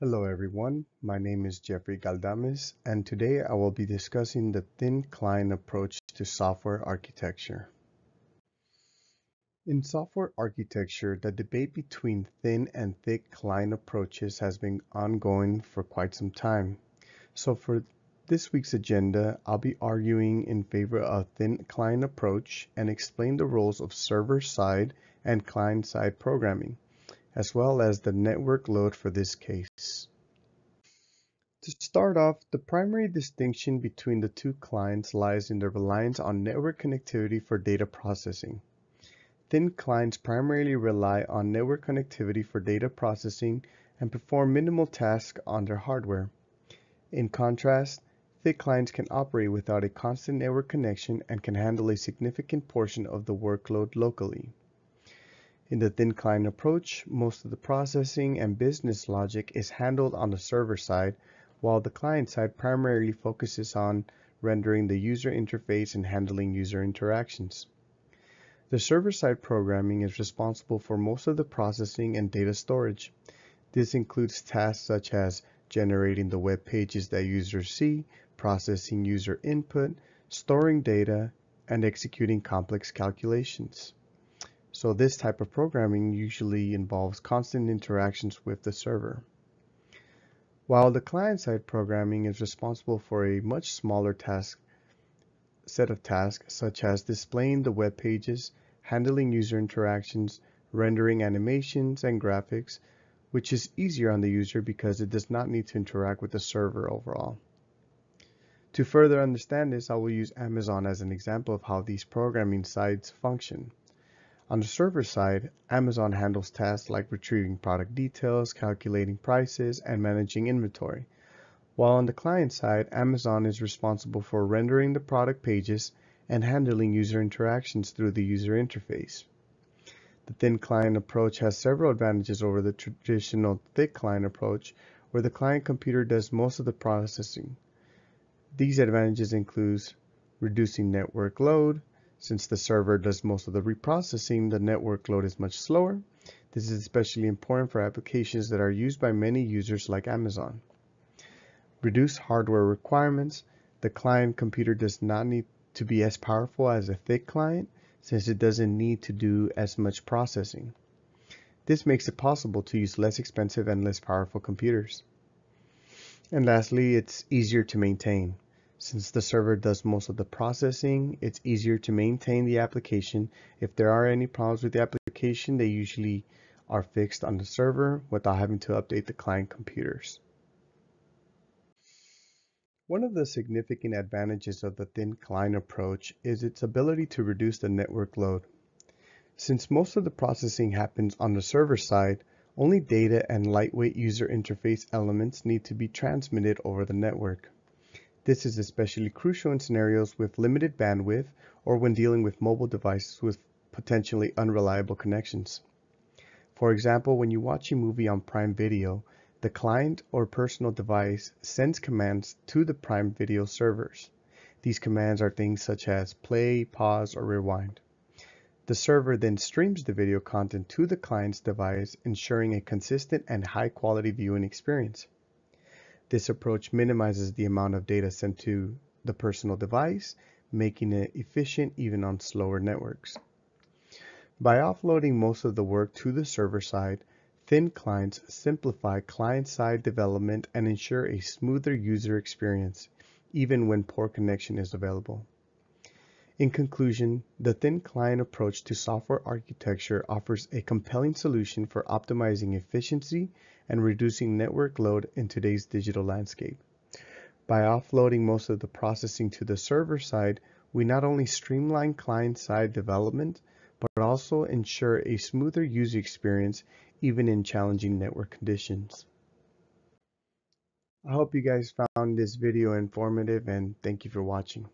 Hello everyone, my name is Jeffery Galdamez and today I will be discussing the thin client approach to software architecture. In software architecture, the debate between thin and thick client approaches has been ongoing for quite some time. So for this week's agenda, I'll be arguing in favor of thin client approach and explain the roles of server-side and client-side programming as well as the network load for this case. To start off, the primary distinction between the two clients lies in their reliance on network connectivity for data processing. Thin clients primarily rely on network connectivity for data processing and perform minimal tasks on their hardware. In contrast, thick clients can operate without a constant network connection and can handle a significant portion of the workload locally. In the thin client approach, most of the processing and business logic is handled on the server side, while the client side primarily focuses on rendering the user interface and handling user interactions. The server-side programming is responsible for most of the processing and data storage. This includes tasks such as generating the web pages that users see, processing user input, storing data, and executing complex calculations. So this type of programming usually involves constant interactions with the server. While the client-side programming is responsible for a much smaller task set of tasks such as displaying the web pages, handling user interactions, rendering animations and graphics, which is easier on the user because it does not need to interact with the server overall. To further understand this, I will use Amazon as an example of how these programming sides function. On the server side, Amazon handles tasks like retrieving product details, calculating prices, and managing inventory. While on the client side, Amazon is responsible for rendering the product pages and handling user interactions through the user interface. The thin client approach has several advantages over the traditional thick client approach, where the client computer does most of the processing. These advantages include reducing network load, since the server does most of the reprocessing, the network load is much slower. This is especially important for applications that are used by many users like Amazon. Reduce hardware requirements. The client computer does not need to be as powerful as a thick client since it doesn't need to do as much processing. This makes it possible to use less expensive and less powerful computers. And lastly, it's easier to maintain. Since the server does most of the processing, it's easier to maintain the application. If there are any problems with the application, they usually are fixed on the server without having to update the client computers. One of the significant advantages of the thin client approach is its ability to reduce the network load. Since most of the processing happens on the server side, only data and lightweight user interface elements need to be transmitted over the network. This is especially crucial in scenarios with limited bandwidth or when dealing with mobile devices with potentially unreliable connections. For example, when you watch a movie on Prime Video, the client or personal device sends commands to the Prime Video servers. These commands are things such as play, pause, or rewind. The server then streams the video content to the client's device, ensuring a consistent and high quality viewing experience. This approach minimizes the amount of data sent to the personal device, making it efficient even on slower networks. By offloading most of the work to the server side, thin clients simplify client-side development and ensure a smoother user experience, even when poor connection is available. In conclusion, the thin client approach to software architecture offers a compelling solution for optimizing efficiency and reducing network load in today's digital landscape. By offloading most of the processing to the server side, we not only streamline client-side development, but also ensure a smoother user experience even in challenging network conditions. I hope you guys found this video informative and thank you for watching.